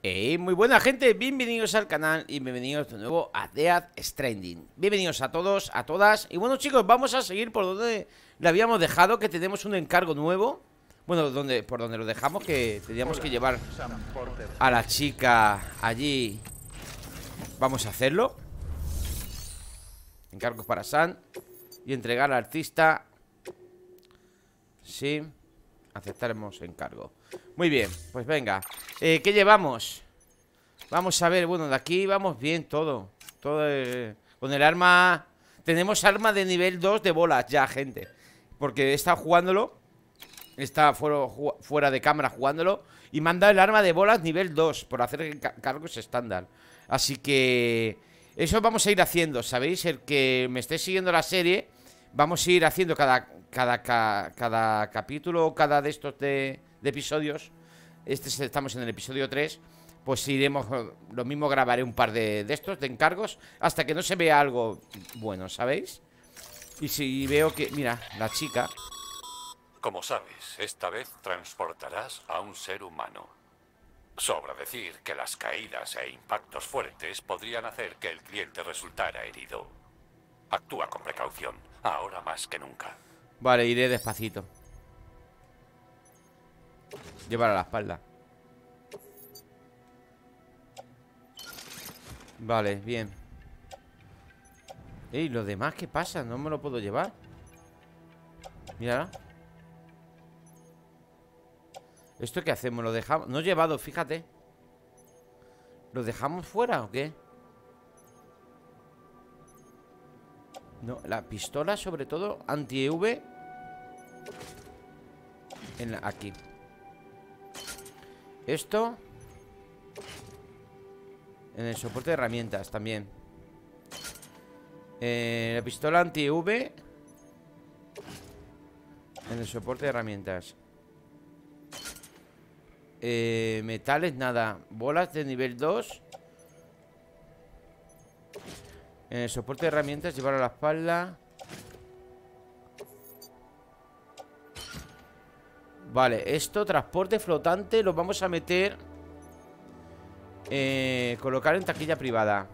Muy buena gente, bienvenidos al canal y bienvenidos de nuevo a Death Stranding. Bienvenidos a todos, a todas. Y bueno chicos, vamos a seguir por donde le habíamos dejado Que tenemos un encargo nuevo. Bueno, donde, por donde lo dejamos Que teníamos que llevar a la chica allí. Vamos a hacerlo. Encargos para San Y entregar al artista. Sí Aceptaremos encargo Muy bien, pues venga eh, ¿Qué llevamos? Vamos a ver, bueno, de aquí vamos bien todo Todo eh, Con el arma Tenemos arma de nivel 2 de bolas ya, gente Porque he estado jugándolo Está fuera, de cámara jugándolo Y me han dado el arma de bolas nivel 2 Por hacer cargos estándar Así que Eso vamos a ir haciendo, ¿sabéis? El que me esté siguiendo la serie Vamos a ir haciendo cada cada, cada capítulo, cada de estos de, episodios, este estamos en el episodio 3, pues iremos, lo mismo grabaré un par de, de estos, de encargos, hasta que no se vea algo bueno, ¿sabéis? Y si veo que, mira, la chica... Como sabes, esta vez transportarás a un ser humano. Sobra decir que las caídas e impactos fuertes podrían hacer que el cliente resultara herido. Actúa con precaución, ahora más que nunca. Vale, iré despacito Llevar a la espalda Vale, bien Ey, ¿lo demás qué pasa? No me lo puedo llevar Mira ¿Esto qué hacemos? ¿Lo dejamos? No he llevado, fíjate ¿Lo dejamos fuera o qué? No, la pistola sobre todo Anti-EV Aquí. Esto. En el soporte de herramientas también. Eh, La pistola anti-EV En el soporte de herramientas. Eh, Metales, nada. Bolas de nivel 2 el soporte de herramientas, llevar a la espalda. Vale, esto, transporte flotante Lo vamos a meter eh, Colocar en taquilla privada.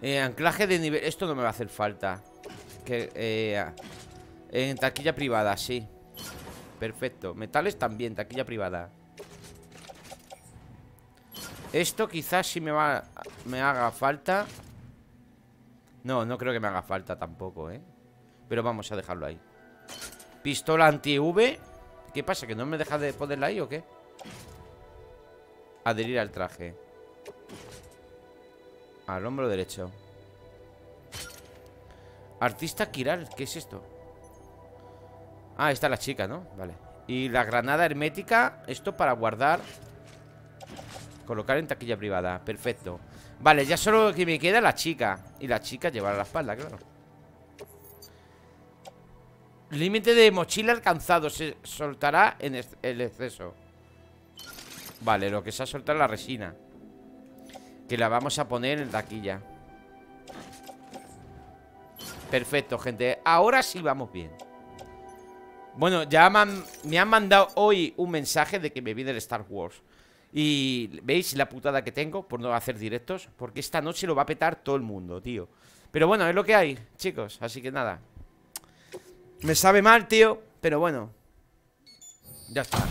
Eh, Anclaje de nivel Esto no me va a hacer falta. Que, eh, En taquilla privada, sí. Perfecto, metales también, taquilla privada esto quizás sí me va me haga falta No, no creo que me haga falta tampoco, ¿eh? Pero vamos a dejarlo ahí Pistola anti-V ¿Qué pasa? ¿Que no me deja de ponerla ahí o qué? Adherir al traje Al hombro derecho Artista Kiral, ¿qué es esto? Ah, está la chica, ¿no? Vale Y la granada hermética Esto para guardar Colocar en taquilla privada, perfecto. Vale, ya solo que me queda la chica. Y la chica llevar a la espalda, claro. Límite de mochila alcanzado Se soltará en el exceso. Vale, lo que se ha soltado es la resina. Que la vamos a poner en taquilla. Perfecto, gente. Ahora sí vamos bien. Bueno, ya me han mandado hoy un mensaje De que me viene el Star Wars y veis la putada que tengo por no hacer directos Porque esta noche lo va a petar todo el mundo, tío. Pero bueno, es lo que hay, chicos Así que nada. Me sabe mal, tío Pero bueno. Ya está.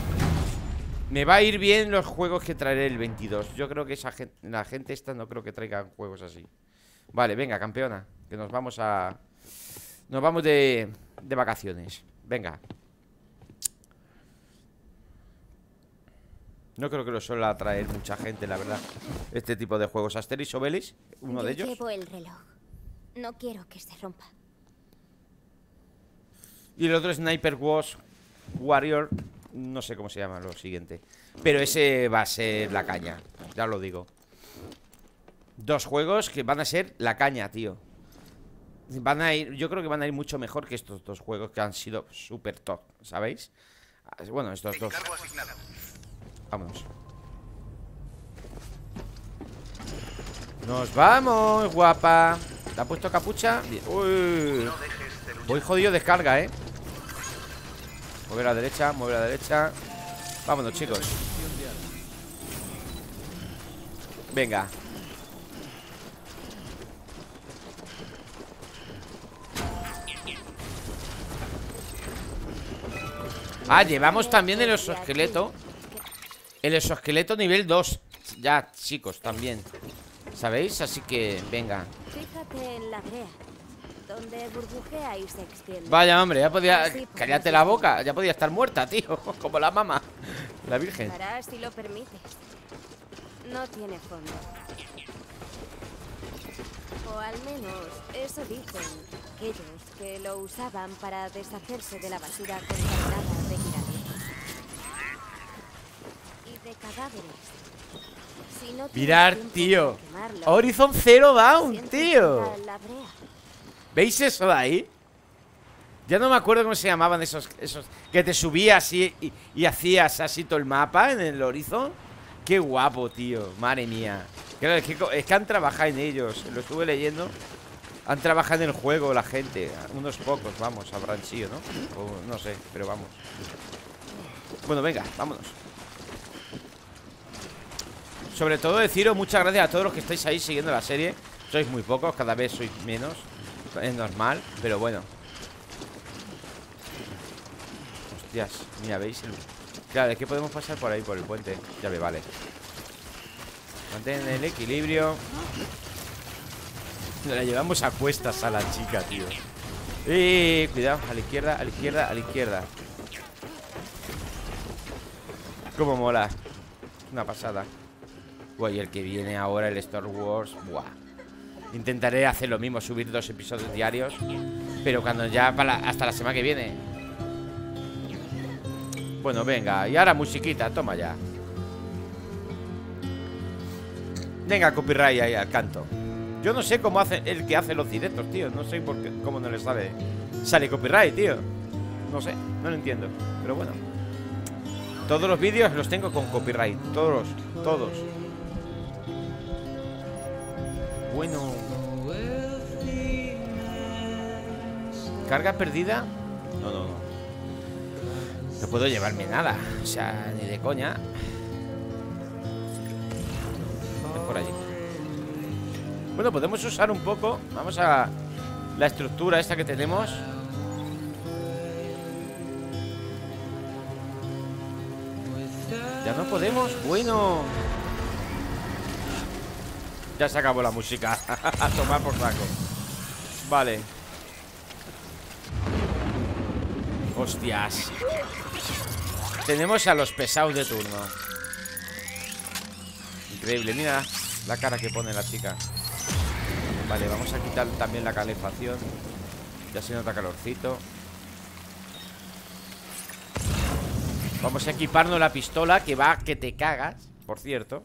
Me va a ir bien los juegos que traeré el 22 Yo creo que esa gente, la gente esta no creo que traigan juegos así. Vale, venga, campeona Que nos vamos a... Nos vamos de, de vacaciones. Venga No creo que lo suele atraer mucha gente, la verdad Este tipo de juegos. Asterix o Belis, uno de ellos. llevo el reloj. No quiero que se rompa. Y el otro es Sniper Wars Warrior No sé cómo se llama lo siguiente Pero ese va a ser la caña Ya lo digo. Dos juegos que van a ser la caña, tío. Van a ir, yo creo que van a ir mucho mejor que estos dos juegos que han sido súper top, ¿sabéis? Ah, bueno, estos dos Vámonos. Nos vamos, guapa. ¿Te ha puesto capucha? Uy. Voy jodido descarga, ¿eh? Mueve a la derecha, mueve a la derecha. Vámonos, chicos. Venga. Ah, llevamos también el exoesqueleto El exoesqueleto nivel 2 Ya, chicos, también ¿Sabéis? Así que, venga Fíjate en la brea, donde burbujea y se extiende. Vaya, hombre, ya podía... Cállate la boca Ya podía estar muerta, tío Como la mamá La virgen Harás si lo permites. No tiene fondo. O al menos eso dicen aquellos que lo usaban para deshacerse de la basura contaminada regularmente. Y de cadáveres. Si no tienes Mirar, tío Horizon Zero Down, tío. ¿Veis eso de ahí? Ya no me acuerdo cómo se llamaban esos, esos que te subías y, y, y hacías así todo el mapa en el Horizon. Qué guapo, tío. Madre mía. Claro, es que, es que han trabajado en ellos. Lo estuve leyendo. Han trabajado en el juego la gente. Unos pocos, vamos, habrán sido, ¿no? O no sé, pero vamos. Bueno, venga, vámonos. Sobre todo deciros muchas gracias a todos los que estáis ahí siguiendo la serie. Sois muy pocos, cada vez sois menos. Es normal, pero bueno. Hostias, mira, ¿veis? El... Claro, es que podemos pasar por ahí, por el puente. Ya me vale. Mantén el equilibrio. La llevamos a cuestas a la chica, tío. Eh, cuidado, a la izquierda, a la izquierda, a la izquierda. Cómo mola. Una pasada. Guay, el que viene ahora, el Star Wars. Buah. Intentaré hacer lo mismo, subir dos episodios diarios. Pero cuando ya para hasta la semana que viene. Bueno, venga, y ahora musiquita, toma ya. Venga, copyright ahí al canto. Yo no sé cómo hace el que hace los directos, tío. No sé por qué, cómo no le sale. Sale copyright, tío. No sé, no lo entiendo. Pero bueno. Todos los vídeos los tengo con copyright. Todos, todos. Bueno. ¿Carga perdida? No, no, no. No puedo llevarme nada. O sea, ni de coña. Es por allí. Bueno, podemos usar un poco. Vamos a la estructura esta que tenemos. Ya no podemos. Bueno. Ya se acabó la música. a tomar por saco. Vale. Hostias. Tenemos a los pesados de turno. Increíble, mira la cara que pone la chica. Vale, vamos a quitar también la calefacción. Ya se nota calorcito. Vamos a equiparnos la pistola que va que te cagas, por cierto.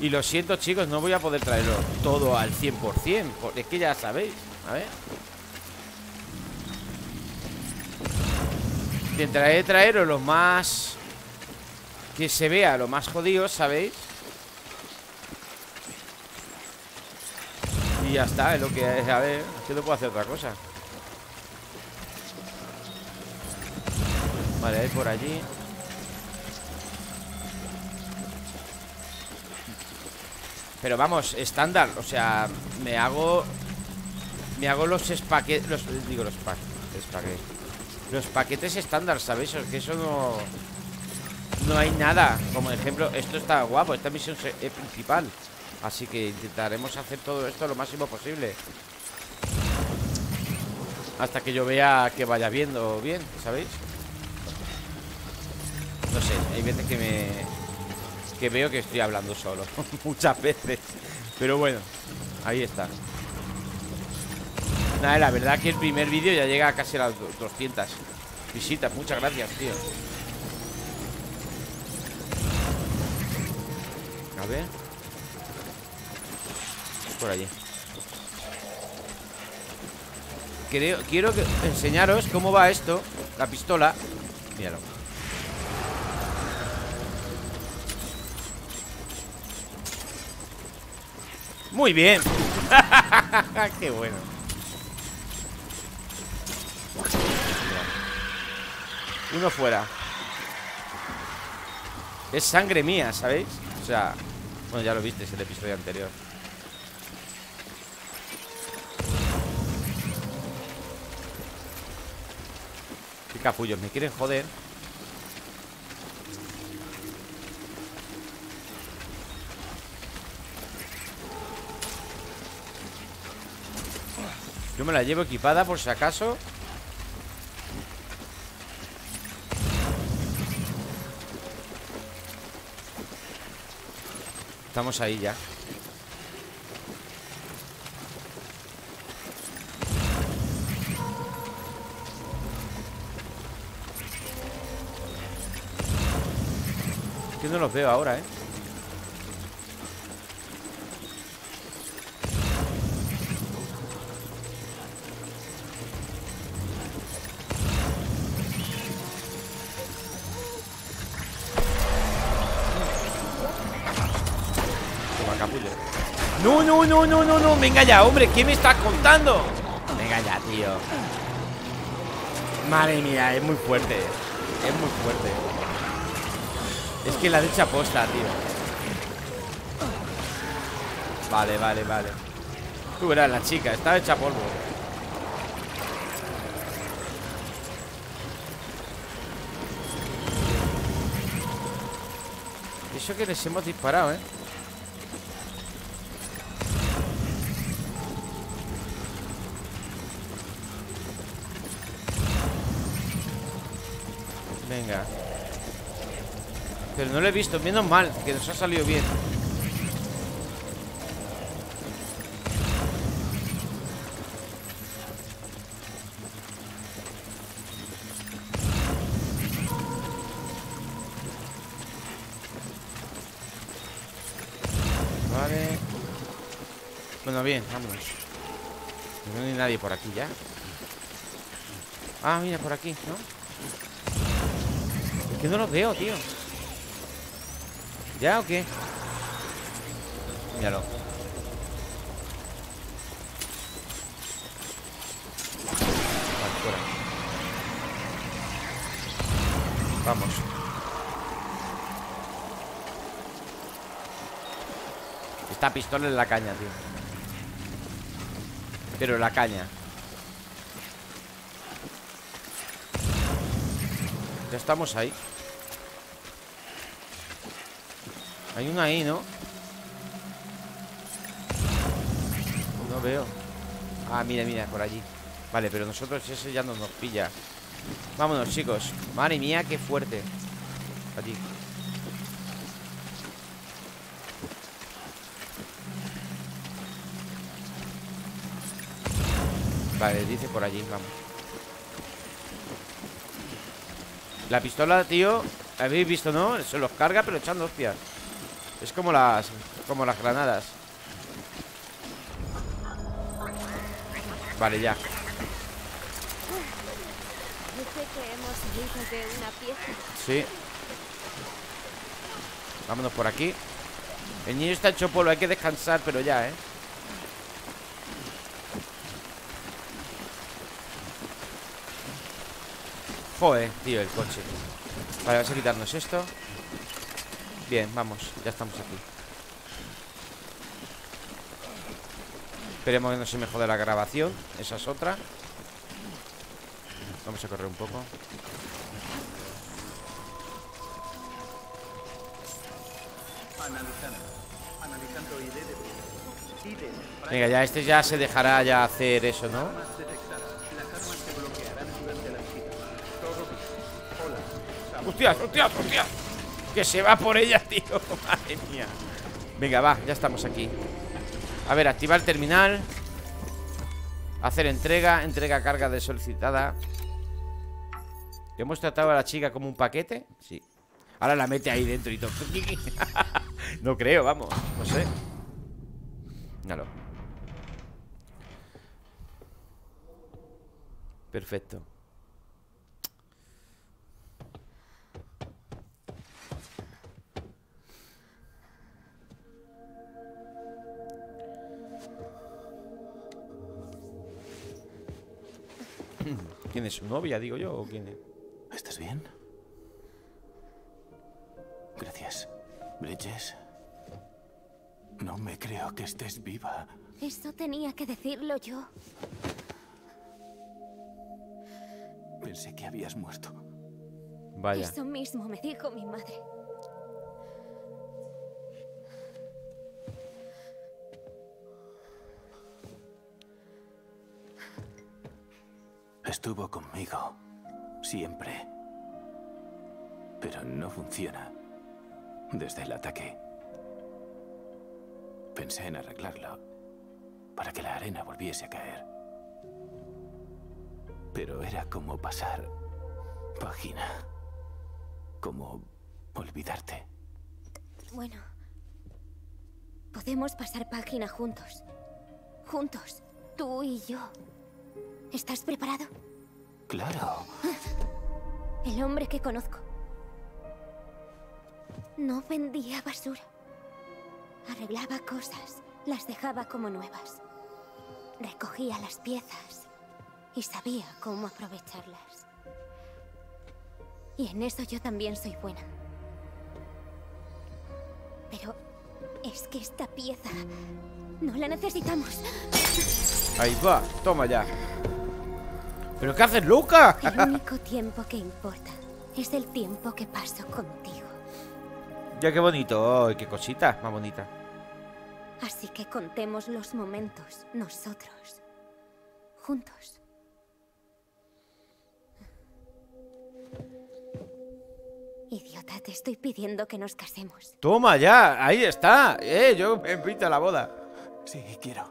Y lo siento, chicos, no voy a poder traerlo todo al 100%. Porque es que ya sabéis. A ver. Intentaré traeros lo más... Que se vea lo más jodido, ¿sabéis? Y ya está, es lo que es. A ver, es que no puedo hacer otra cosa. Vale, hay por allí. Pero vamos, estándar, o sea, me hago me hago los paquetes, digo los pa espaguetis. Los paquetes estándar, ¿sabéis? Que eso no no hay nada. Como ejemplo, esto está guapo, esta misión es principal. Así que intentaremos hacer todo esto lo máximo posible. Hasta que yo vea que vaya viendo bien, ¿sabéis? No sé, hay veces que me... Que veo que estoy hablando solo Muchas veces. Pero bueno, ahí está. Nada, la verdad que el primer vídeo ya llega a casi las do- 200 visitas. Muchas gracias, tío. A ver. Por allí. Creo, quiero enseñaros cómo va esto La pistola. Míralo Muy bien. Qué bueno. Uno fuera. Es sangre mía, ¿sabéis? O sea, bueno, ya lo viste en el episodio anterior. Qué capullos, me quieren joder Yo me la llevo equipada por si acaso Estamos ahí ya que no los veo ahora, ¿eh? No, no, no, no, Venga ya, hombre, ¿qué me estás contando? Venga ya, tío. Madre mía, es muy fuerte Es muy fuerte. Es que la derecha posta, tío. Vale, vale, vale. Tú eras la chica, estaba hecha polvo. Eso que les hemos disparado, ¿eh? Pero no lo he visto, menos mal Que nos ha salido bien. Vale. Bueno, bien, vámonos. No hay nadie por aquí ya. Ah, mira, por aquí, ¿no? que no los veo, tío ¿Ya o qué? Míralo. Vale, fuera. Vamos. Esta pistola es la caña, tío. Pero la caña. Ya estamos ahí Hay una ahí, ¿no? No veo. Ah, mira, mira, por allí. Vale, pero nosotros ese ya no nos pilla. Vámonos, chicos. Madre mía, qué fuerte. Allí Vale, dice por allí, vamos. La pistola, tío Habéis visto, ¿no? Se los carga pero echando hostias Es como las Como las granadas. Vale, ya. Sí. Vámonos por aquí. El niño está hecho polvo, hay que descansar Pero ya, ¿eh? Joder, tío, el coche. Vale, vamos a quitarnos esto Bien, vamos, ya estamos aquí Esperemos que no se me jode la grabación Esa es otra Vamos a correr un poco Venga, ya este ya se dejará ya hacer eso, ¿no? ¡Hostias, hostias, hostias! Que se va por ella, tío. Madre mía. Venga, va, ya estamos aquí. A ver, activar el terminal. Hacer entrega Entrega carga de solicitada. ¿Hemos tratado a la chica como un paquete? Sí. Ahora la mete ahí dentro y todo. No creo, vamos No sé. Míralo. Perfecto es su novia, digo yo? ¿O quién es? ¿Estás bien? Gracias. Bridges. No me creo que estés viva. Eso tenía que decirlo yo. Pensé que habías muerto. Vaya. Eso mismo me dijo mi madre. Estuvo conmigo. Siempre. Pero no funciona. Desde el ataque. Pensé en arreglarlo. Para que la arena volviese a caer. Pero era como pasar página. Como olvidarte. Bueno. Podemos pasar página juntos. Juntos. Tú y yo. ¿Estás preparado? Claro. El hombre que conozco. No vendía basura. Arreglaba cosas, las dejaba como nuevas. Recogía las piezas y sabía cómo aprovecharlas. Y en eso yo también soy buena. Pero es que esta pieza no la necesitamos. Ahí va, toma ya. ¿Pero qué haces, Luca? El único tiempo que importa es el tiempo que paso contigo. Ya qué bonito, Ay, qué cosita más bonita. Así que contemos los momentos, nosotros, juntos. Idiota, te estoy pidiendo que nos casemos. Toma ya, ahí está. Eh, yo me invito a la boda. Sí, quiero.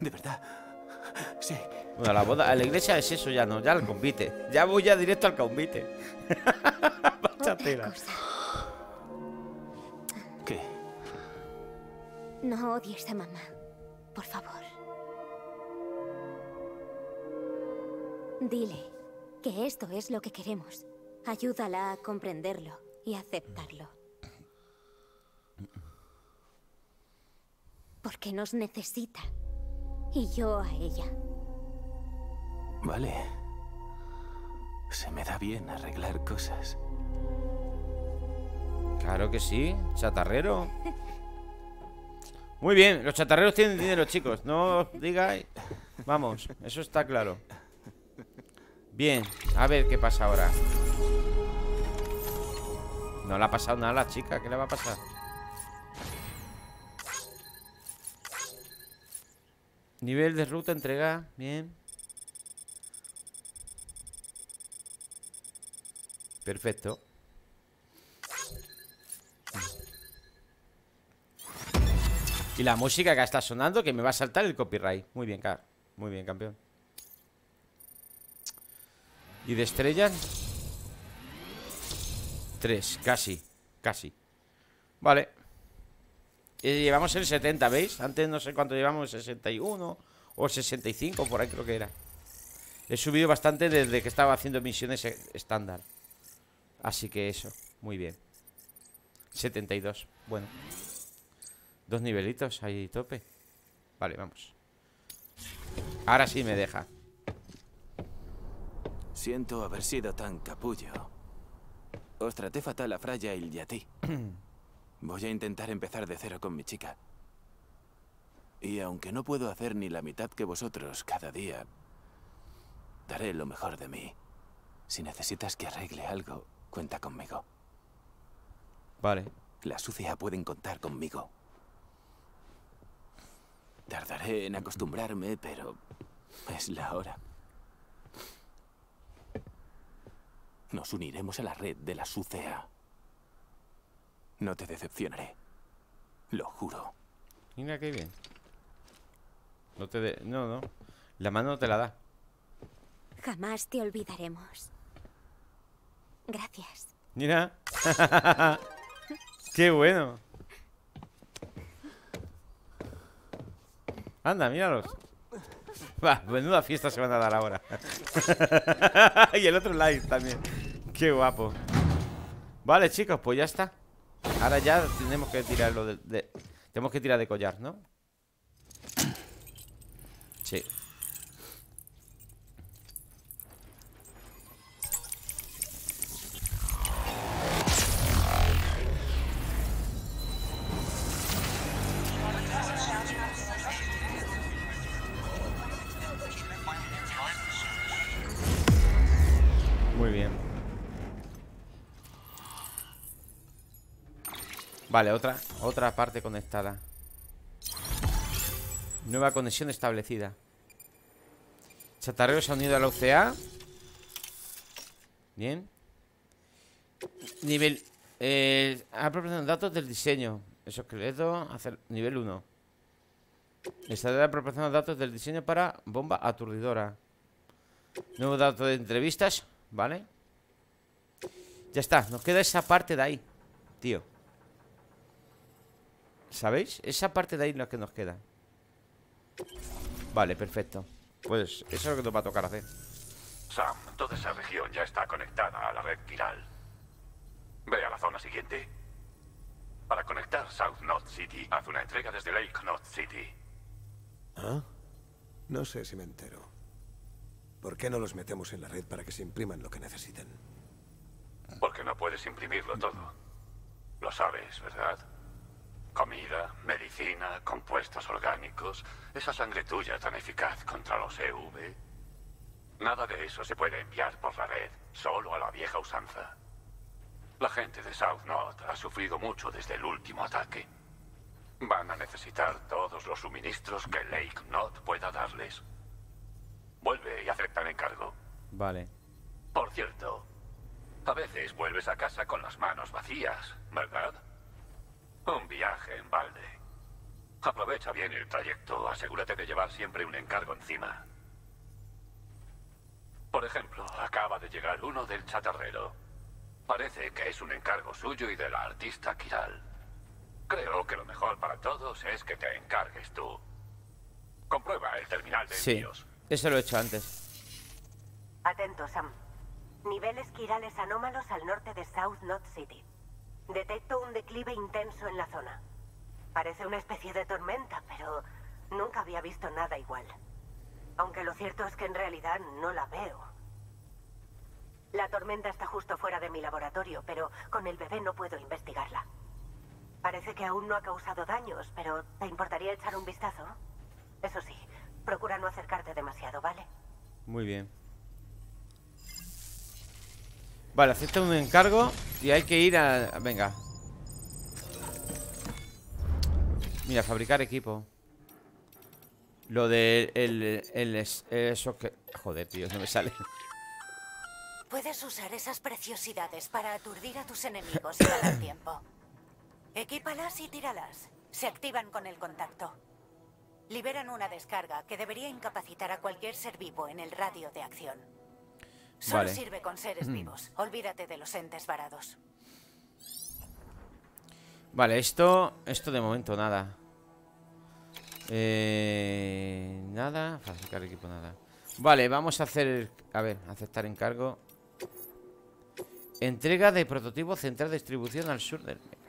De verdad. Sí. Bueno, la boda, la iglesia es eso ya, no, ya el convite. Ya voy ya directo al convite. Vaya Otra tela. cosa, ¿Qué? no odies a mamá, por favor. Dile que esto es lo que queremos. Ayúdala a comprenderlo y aceptarlo. Porque nos necesita. Y yo a ella. Vale. Se me da bien arreglar cosas. Claro que sí, chatarrero. Muy bien, los chatarreros tienen dinero, chicos. No os digáis. Vamos, eso está claro. Bien, a ver qué pasa ahora. No le ha pasado nada a la chica, ¿qué le va a pasar? Nivel de ruta, entrega, bien. Perfecto. Y la música que está sonando que me va a saltar el copyright. Muy bien, Car. Muy bien, campeón. ¿Y de estrellas? Tres, casi. Casi. Vale. Y llevamos el 70, ¿veis? Antes no sé cuánto llevamos, 61 o 65, por ahí creo que era. He subido bastante desde que estaba haciendo misiones e- estándar. Así que eso, muy bien. 72, bueno. Dos nivelitos ahí tope. Vale, vamos. Ahora sí me deja. Siento haber sido tan capullo. Os traté fatal a Fraya y a ti. Voy a intentar empezar de cero con mi chica. Y aunque no puedo hacer ni la mitad que vosotros cada día, daré lo mejor de mí. Si necesitas que arregle algo, cuenta conmigo. Vale. La sucia pueden contar conmigo. Tardaré en acostumbrarme, pero es la hora. Nos uniremos a la red de la sucia. No te decepcionaré. Lo juro. Mira qué bien. No te de... No, no. La mano no te la da. Jamás te olvidaremos. Gracias. Mira. qué bueno. Anda, míralos. Va, menuda fiesta se van a dar ahora. y el otro live también. Qué guapo. Vale, chicos, pues ya está. Ahora ya tenemos que tirar lo de, de- Tenemos que tirar de collar, ¿no? Sí. Vale, otra, otra parte conectada. Nueva conexión establecida. Chatarrero se ha unido a la UCA. Bien. Nivel. Eh, ha proporcionado datos del diseño. Eso esqueleto. Hacer nivel 1. Está proporcionando datos del diseño para bomba aturdidora. Nuevo dato de entrevistas. Vale. Ya está. Nos queda esa parte de ahí. Tío. ¿Sabéis? Esa parte de ahí es la que nos queda. Vale, perfecto. Pues eso es lo que nos va a tocar hacer. Sam, toda esa región ya está conectada a la red viral. Ve a la zona siguiente. Para conectar South North City, haz una entrega desde Lake North City. ¿Ah? No sé si me entero. ¿Por qué no los metemos en la red para que se impriman lo que necesiten? Porque no puedes imprimirlo todo. Lo sabes, ¿verdad? Comida, medicina, compuestos orgánicos, esa sangre tuya tan eficaz contra los EV. Nada de eso se puede enviar por la red, solo a la vieja usanza. La gente de South North ha sufrido mucho desde el último ataque. Van a necesitar todos los suministros que Lake North pueda darles. Vuelve y acepta el encargo. Vale. Por cierto, a veces vuelves a casa con las manos vacías, ¿verdad? Un viaje en balde. Aprovecha bien el trayecto. Asegúrate de llevar siempre un encargo encima. Por ejemplo, acaba de llegar uno del chatarrero. Parece que es un encargo suyo y de la artista Kiral. Creo que lo mejor para todos es que te encargues tú. Comprueba el terminal de Sí, envíos. eso lo he hecho antes. Atento, Sam. Niveles quirales anómalos al norte de South North City. Detecto un declive intenso en la zona. Parece una especie de tormenta, pero nunca había visto nada igual. Aunque lo cierto es que en realidad no la veo. La tormenta está justo fuera de mi laboratorio, pero con el bebé no puedo investigarla. Parece que aún no ha causado daños, pero ¿te importaría echar un vistazo? Eso sí, procura no acercarte demasiado, ¿vale? Muy bien. Vale, acepta un encargo y hay que ir a... Venga. Mira, fabricar equipo. Lo de el, el, es- eso que... Joder, tío, no me sale. Puedes usar esas preciosidades para aturdir a tus enemigos y ganar tiempo. Equípalas y tíralas. Se activan con el contacto. Liberan una descarga que debería incapacitar a cualquier ser vivo en el radio de acción. Solo Vale. sirve con seres vivos. Olvídate de los entes varados. Vale, esto... Esto de momento nada. Eh, nada. Fabricar equipo, nada. Vale, vamos a hacer... A ver, aceptar encargo. Entrega de prototipo central de distribución al sur del mega.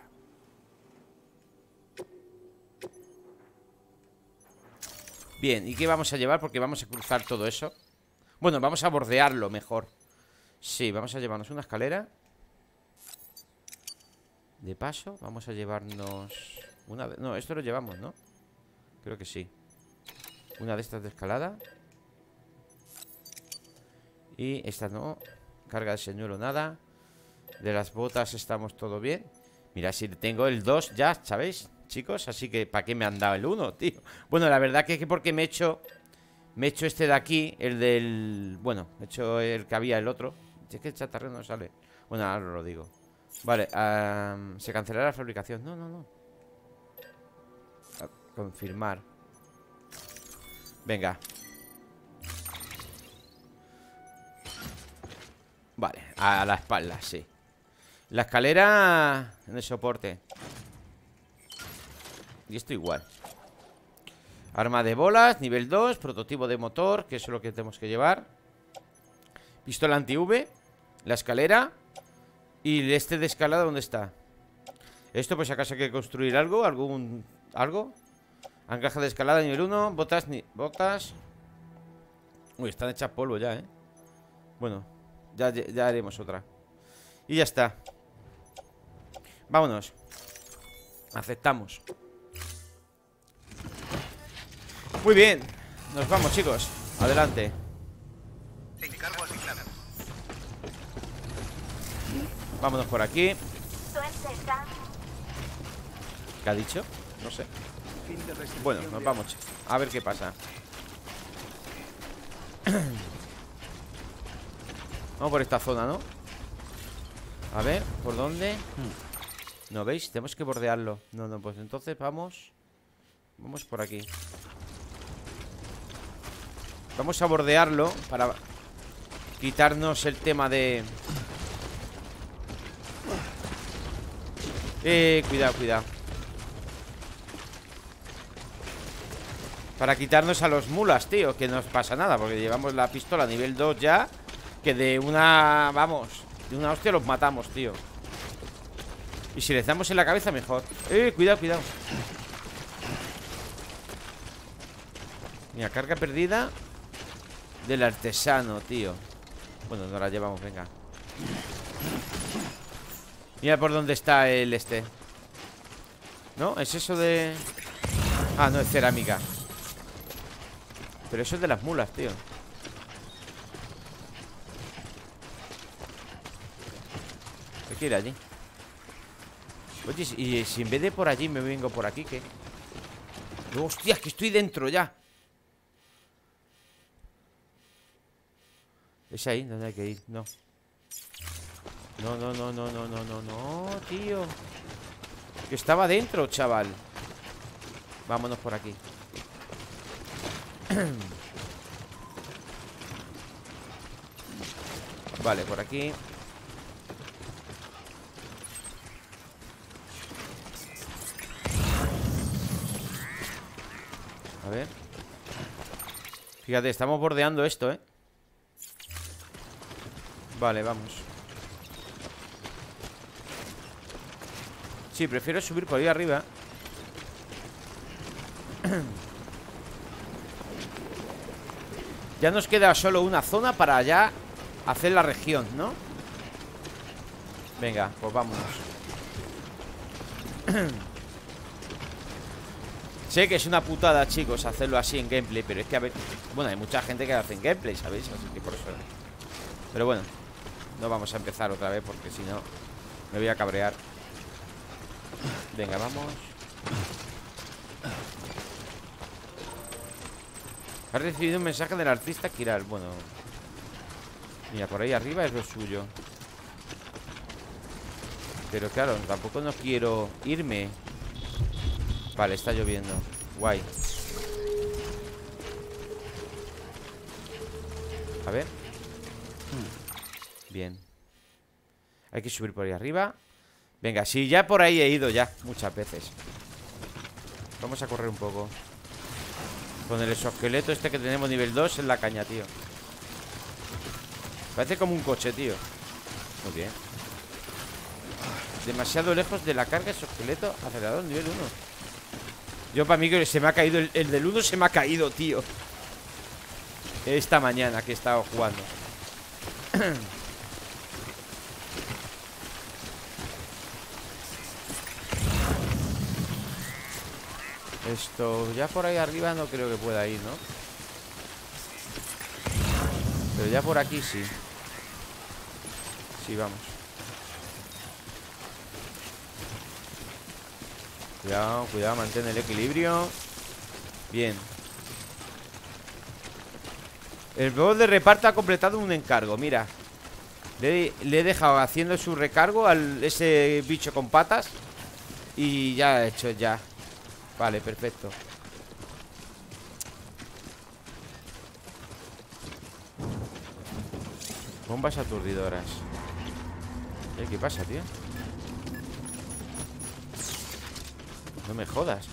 Bien, ¿y qué vamos a llevar? Porque vamos a cruzar todo eso. Bueno, vamos a bordearlo mejor. Sí, vamos a llevarnos una escalera. De paso, vamos a llevarnos una de... No, esto lo llevamos, ¿no? Creo que sí Una de estas de escalada Y esta no Carga de señuelo, nada De las botas estamos todo bien Mira, si tengo el 2 ya, ¿sabéis? Chicos, así que ¿para qué me han dado el 1, tío? Bueno, la verdad que es que porque me he hecho Me he hecho este de aquí El del... Bueno, he hecho el que había el otro. Es que el chatarrero no sale. Bueno, ahora lo digo. Vale, se cancelará la fabricación No, no, no. Confirmar. Venga. Vale, a la espalda, sí. La escalera En el soporte. Y esto igual Arma de bolas, nivel 2 Prototipo de motor, que es lo que tenemos que llevar Pistola anti-V La escalera Y este de escalada, ¿dónde está? Esto pues acaso hay que construir algo Algún... ¿Algo? Anclaje de escalada nivel 1 Botas. Botas Uy, están hechas polvo ya, ¿eh? Bueno, ya, ya haremos otra Y ya está Vámonos Aceptamos Muy bien Nos vamos, chicos Adelante Vámonos por aquí. ¿Qué ha dicho? No sé Bueno, nos vamos A ver qué pasa Vamos por esta zona, ¿no? A ver, ¿por dónde? ¿No veis? Tenemos que bordearlo No, no, pues entonces vamos Vamos por aquí Vamos a bordearlo Para quitarnos el tema de... Eh, cuidado, cuidado. Para quitarnos a los mulas, tío Que no nos pasa nada Porque llevamos la pistola a nivel 2 ya Que de una... Vamos De una hostia los matamos, tío. Y si les damos en la cabeza, mejor. Eh, cuidado, cuidado. Mira, carga perdida Del artesano, tío Bueno, no la llevamos, venga Mira por dónde está el este ¿No? ¿Es eso de...? Ah, no, es cerámica Pero eso es de las mulas, tío Hay que ir allí Oye, y si en vez de por allí me vengo por aquí, ¿qué? ¡Hostia, que estoy dentro ya! Es ahí donde hay que ir, no. No, no, no, no, no, no, no, no, tío. Que estaba dentro, chaval. Vámonos por aquí. Vale, por aquí. A ver. Fíjate, estamos bordeando esto, ¿eh? Vale, vamos. Sí, prefiero subir por ahí arriba. Ya nos queda solo una zona para ya hacer la región, ¿no? Venga, pues vámonos. Sé que es una putada, chicos, hacerlo así en gameplay Pero es que a ver... Bueno, hay mucha gente que hace en gameplay, ¿sabéis? Así que por eso... Pero bueno No vamos a empezar otra vez porque si no Me voy a cabrear. Venga, vamos. Has recibido un mensaje del artista Kiral. Bueno Mira, por ahí arriba es lo suyo. Pero claro, tampoco no quiero irme. Vale, está lloviendo. Guay. A ver Bien. Hay que subir por ahí arriba. Venga, sí, ya por ahí he ido ya Muchas veces. Vamos a correr un poco. Con el exoesqueleto este que tenemos nivel 2 En la caña, tío. Parece como un coche, tío. Muy bien. Demasiado lejos de la carga exoesqueleto Acelerador nivel 1 Yo para mí que se me ha caído el, el del 1 se me ha caído, tío. Esta mañana que he estado jugando Esto ya por ahí arriba no creo que pueda ir, ¿no? Pero ya por aquí sí. Sí, vamos. Cuidado, cuidado, mantén el equilibrio. Bien. El robot de reparto ha completado un encargo, mira. Le, le he dejado haciendo su recargo al ese bicho con patas Y ya he hecho ya Vale, perfecto. Bombas aturdidoras. ¿Eh? ¿Qué pasa, tío? No me jodas.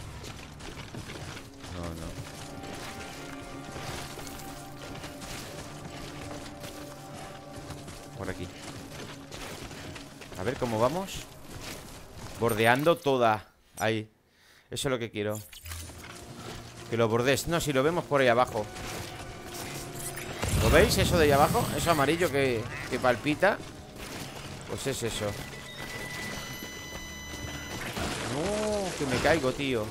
No, no. Por aquí. A ver cómo vamos. Bordeando toda. Ahí Eso es lo que quiero. Que lo bordes. No, si lo vemos por ahí abajo. ¿Lo veis? Eso de ahí abajo Eso amarillo que, que palpita. Pues es eso. No, que me caigo, tío.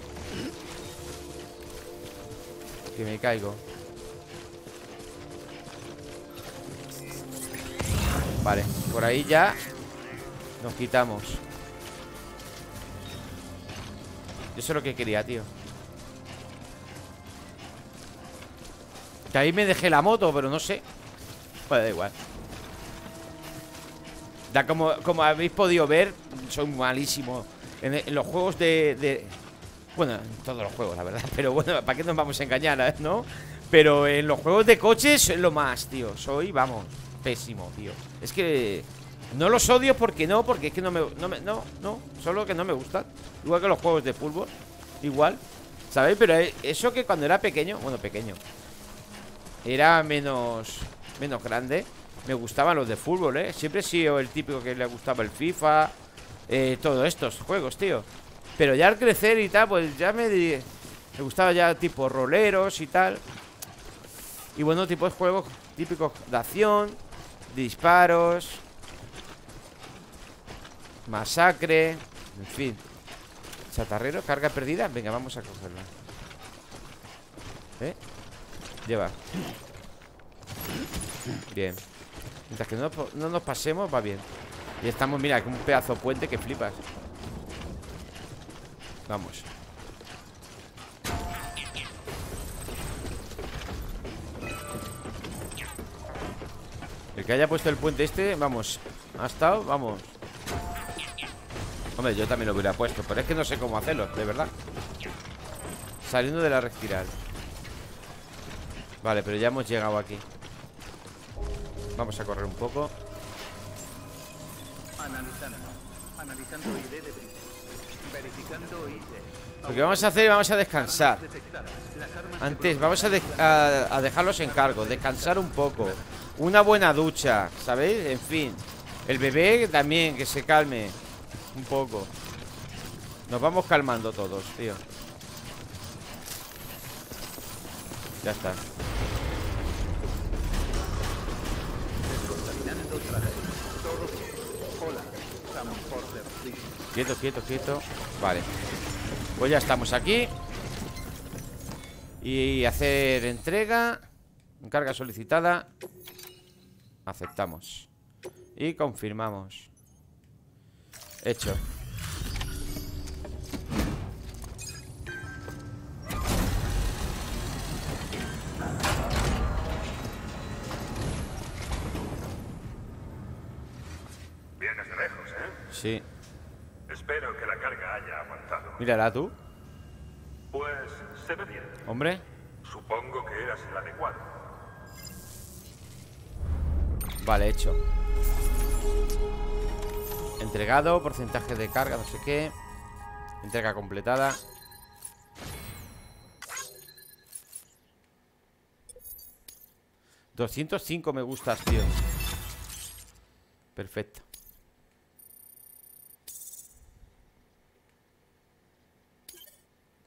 Que me caigo. Vale, por ahí ya Nos quitamos Eso es lo que quería, tío. Que ahí me dejé la moto, pero no sé. Pues da igual. Da como, como habéis podido ver Soy malísimo. En, los juegos de, Bueno, en todos los juegos, la verdad Pero bueno, ¿para qué nos vamos a engañar, eh, no? Pero en los juegos de coches es lo más, tío. Soy, vamos, pésimo, tío. Es que no los odio porque no, porque es que no me, no No, no, solo que no me gustan Igual que los juegos de fútbol Igual, ¿sabéis? Pero eso que cuando era pequeño Bueno, pequeño Era menos, menos grande Me gustaban los de fútbol, ¿eh? Siempre he sido el típico que le gustaba el FIFA eh, Todos estos juegos, tío Pero ya al crecer y tal Pues ya me, me gustaba ya tipo roleros y tal Y bueno, tipo de juegos típicos de acción Disparos Masacre. En fin. Chatarrero, carga perdida. Venga, vamos a cogerla. ¿Eh? Lleva. Bien. Mientras que no, no nos pasemos, va bien. Y estamos, mira, con un pedazo puente que flipas. Vamos. El que haya puesto el puente este, vamos. Ha estado, vamos Hombre, yo también lo hubiera puesto Pero es que no sé cómo hacerlo, de verdad. Saliendo de la respiral. Vale, pero ya hemos llegado aquí. Vamos a correr un poco. Lo que vamos a hacer, vamos a descansar. Antes, vamos a, a dejarlos en cargo Descansar un poco. Una buena ducha, ¿sabéis? En fin. El bebé también, que se calme un poco. Nos vamos calmando todos, tío. Ya está. Quieto, quieto, quieto. Vale. Pues ya estamos aquí. Y hacer entrega. Encarga solicitada. Aceptamos. Y confirmamos Hecho Vienes de lejos, ¿eh? Sí Espero que la carga haya aguantado. Mírala tú Pues se ve bien. Hombre Supongo que eras el adecuado. Vale, hecho Entregado, porcentaje de carga, no sé qué. Entrega completada. ¿205 me gustas, tío. Perfecto.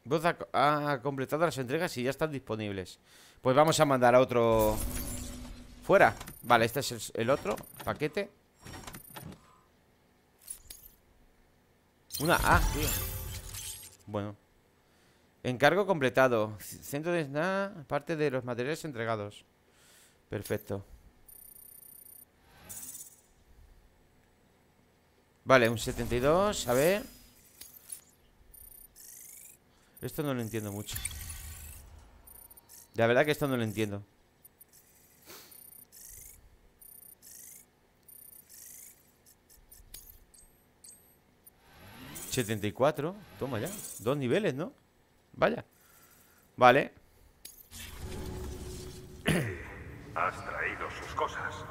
Voz ha, completado las entregas y ya están disponibles. Pues vamos a mandar a otro. Fuera. Vale, este es el otro paquete Una A, tío. Bueno. Encargo completado. Centro de nada Parte de los materiales entregados. Perfecto. Vale, un 72 A ver. Esto no lo entiendo mucho. La verdad que esto no lo entiendo 74, toma ya. Dos niveles, ¿no? Vaya. Vale. Has traído sus cosas.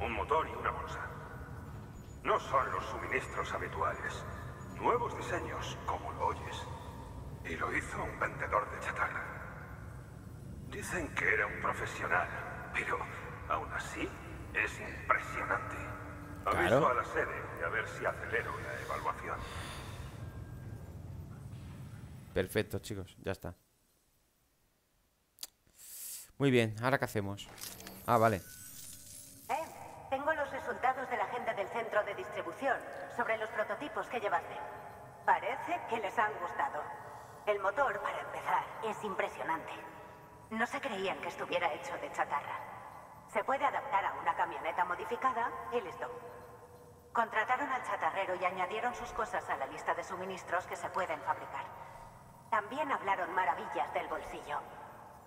Un motor y una bolsa. No son los suministros habituales. Nuevos diseños, como lo oyes. Y lo hizo un vendedor de chatarra. Dicen que era un profesional Pero aún así es impresionante. Aviso a la sede a ver si acelero la evaluación Perfecto, chicos, ya está. Muy bien, ¿ahora qué hacemos? Ah, vale. Eh, tengo los resultados de la agenda del centro de distribución Sobre los prototipos que llevaste. Parece que les han gustado. El motor, para empezar, es impresionante. No se creían que estuviera hecho de chatarra. Se puede adaptar a una camioneta modificada y listo. Contrataron al chatarrero y añadieron sus cosas a la lista de suministros que se pueden fabricar. También hablaron maravillas del bolsillo.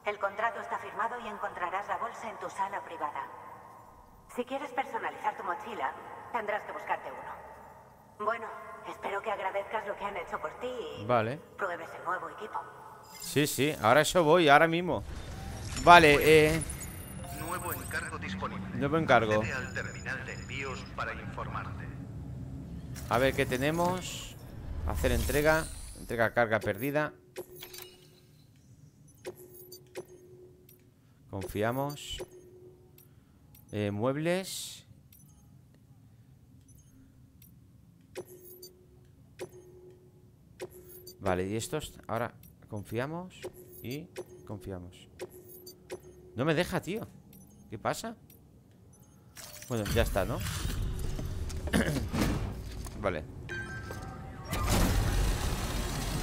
El contrato está firmado y encontrarás la bolsa en tu sala privada. Si quieres personalizar tu mochila, tendrás que buscarte uno. Bueno, espero que agradezcas lo que han hecho por ti y Vale. pruebes el nuevo equipo. Sí, sí, ahora eso voy, ahora mismo Vale, eh... Nuevo encargo disponible. Nuevo encargo Accede al terminal de envíos para informarte. A ver qué tenemos Hacer entrega Entrega carga perdida. Confiamos. Eh, Muebles. Vale, y estos Ahora confiamos Y confiamos. No me deja, tío. ¿Qué pasa? Bueno, ya está, ¿no? Vale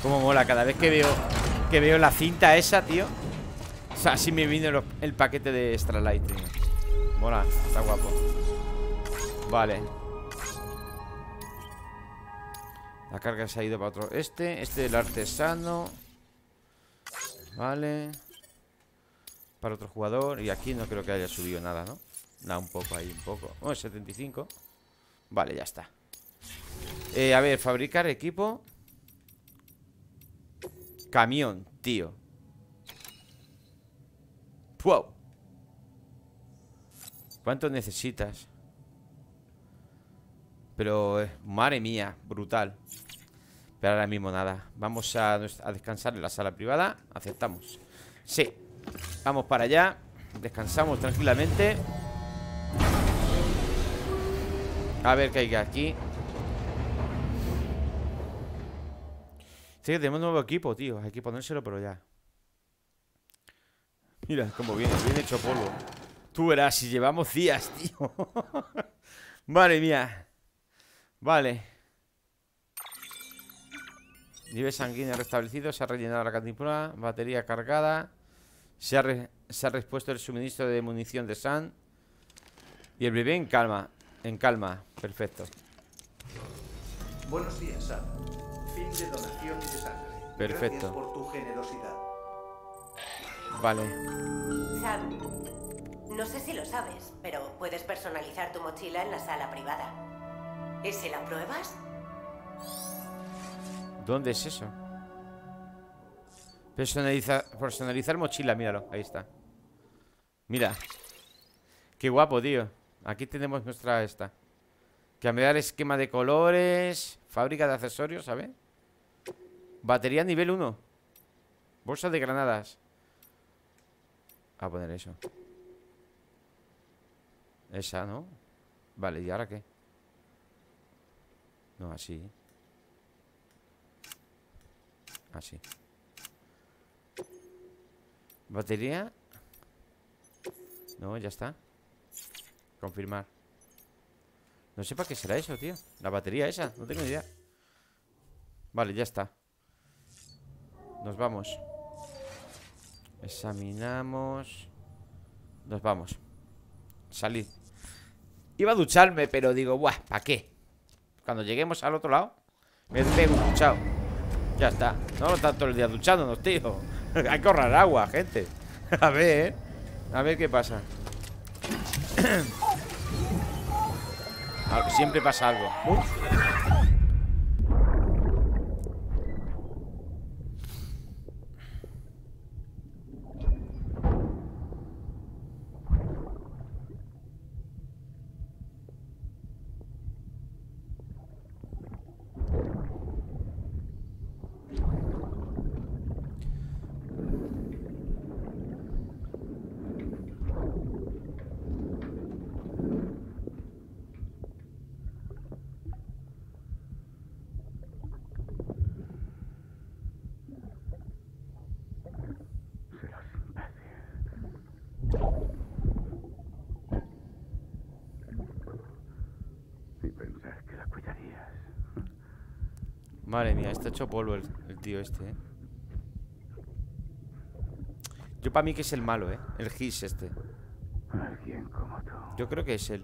Cómo mola cada vez que veo Que veo la cinta esa, tío. O sea, así me vino el paquete de Extra Light, tío. Mola, está guapo. Vale. La carga se ha ido para otro. Este, este del artesano. Vale. Para otro jugador. Y aquí no creo que haya subido nada, ¿no? Nada, un poco ahí, un poco. Oh, 75 Vale, ya está. Eh, A ver, fabricar equipo Camión, tío. Wow. ¿Cuánto necesitas? Pero, eh, madre mía, brutal. Pero ahora mismo nada. Vamos a, a descansar en la sala privada. Aceptamos. Sí. Vamos para allá. Descansamos tranquilamente. A ver qué hay aquí Sí, que tenemos nuevo equipo, tío. Hay que ponérselo, pero ya. Mira cómo viene, viene hecho polvo. Tú verás, si llevamos días, tío. Madre mía. Vale. Nivel sanguíneo restablecido Se ha rellenado la cantimplora Batería cargada. Se ha, re- se ha respuesto el suministro de munición de San Y el bebé en calma En calma, perfecto. Buenos días, Sam. Fin de donación de sangre. Perfecto. Gracias por tu generosidad. Vale Sam, no sé si lo sabes, pero puedes personalizar tu mochila en la sala privada. ¿Y si la pruebas? ¿Dónde es eso? Personaliza, personalizar mochila, míralo, ahí está Mira Qué guapo, tío Aquí tenemos nuestra esta Cambiar esquema de colores Fábrica de accesorios, ¿sabes? Batería nivel 1 Bolsa de granadas. A poner eso. Esa, ¿no? Vale, ¿y ahora qué? No, así. Así. ¿Batería? No, ya está. Confirmar. No sé para qué será eso, tío. La batería esa, no tengo ni idea. Vale, ya está Nos vamos. Examinamos. Nos vamos. Salid Iba a ducharme, pero digo, buah, ¿para qué? Cuando lleguemos al otro lado Me pego un Ya está. No tanto el día duchándonos, tío. Hay que ahorrar agua, gente. A ver, a ver qué pasa. Siempre pasa algo. Uf. Madre mía, está hecho polvo el, el tío este, ¿eh? Yo para mí que es el malo, ¿eh? El Gis este Alguien como tú. Yo creo que es él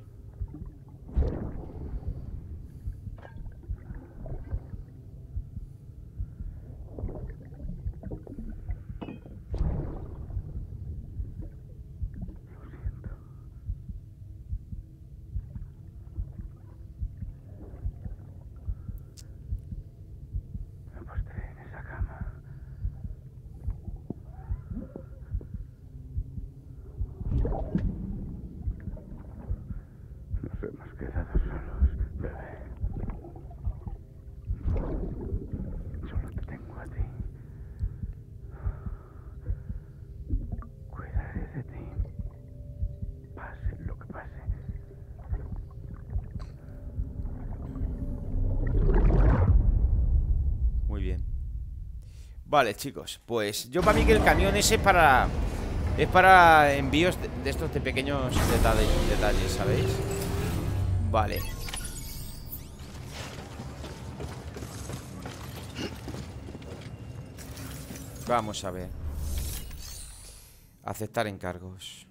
Vale, chicos, pues yo para mí que el camión ese es para... Es para envíos de, estos de pequeños detalles, detalles, ¿sabéis? Vale. Vamos a ver. Aceptar encargos.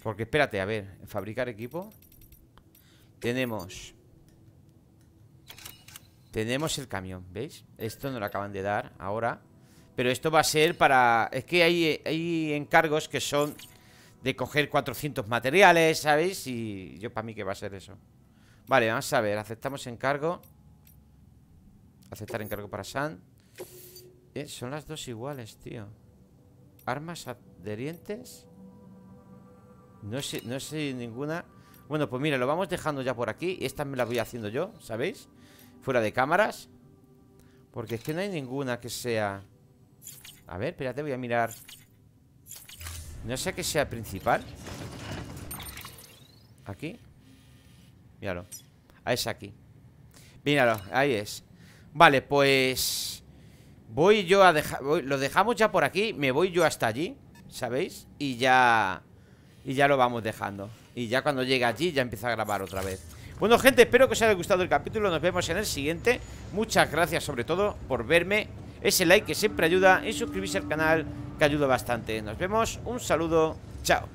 Porque espérate, a ver Fabricar equipo Tenemos Tenemos el camión, ¿veis? Esto nos lo acaban de dar ahora. Pero esto va a ser para... Es que hay, hay encargos que son De coger 400 materiales, ¿sabéis? Y yo para mí que va a ser eso. Vale, vamos a ver Aceptamos encargo. Aceptar encargo para San. Eh, Son las dos iguales, tío. Armas adherientes. No sé, no sé ninguna. Bueno, pues mira, lo vamos dejando ya por aquí. Esta me la voy haciendo yo, ¿sabéis? Fuera de cámaras Porque es que no hay ninguna que sea A ver, espérate, voy a mirar No sé que sea principal Aquí Míralo Ah, es aquí Míralo, ahí es Vale, pues Voy yo a dejar Lo dejamos ya por aquí Me voy yo hasta allí ¿Sabéis? Y ya Y ya lo vamos dejando Y ya cuando llegue allí ya empieza a grabar otra vez Bueno gente, espero que os haya gustado el capítulo. Nos vemos en el siguiente. Muchas gracias sobre todo por verme. Ese like que siempre ayuda Y suscribirse al canal que ayuda bastante. Nos vemos, un saludo, chao